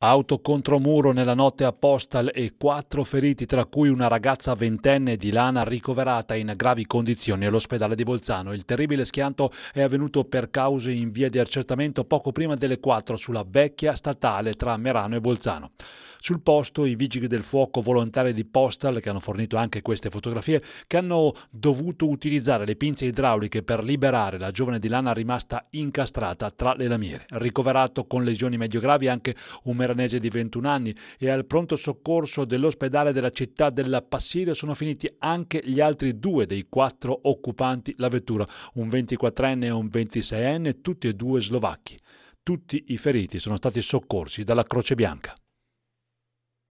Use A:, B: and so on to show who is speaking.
A: Auto contro muro nella notte a Postal e quattro feriti, tra cui una ragazza ventenne di Lana ricoverata in gravi condizioni all'ospedale di Bolzano. Il terribile schianto è avvenuto per cause in via di accertamento poco prima delle 4 sulla vecchia statale tra Merano e Bolzano. Sul posto i vigili del fuoco volontari di Postal, che hanno fornito anche queste fotografie, che hanno dovuto utilizzare le pinze idrauliche per liberare la giovane di Lana rimasta incastrata tra le lamiere. Ricoverato con lesioni medio-gravi anche un meranese di 21 anni e al pronto soccorso dell'ospedale della città della Passiria sono finiti anche gli altri due dei quattro occupanti la vettura, un 24enne e un 26enne, tutti e due slovacchi. Tutti i feriti sono stati soccorsi dalla Croce Bianca.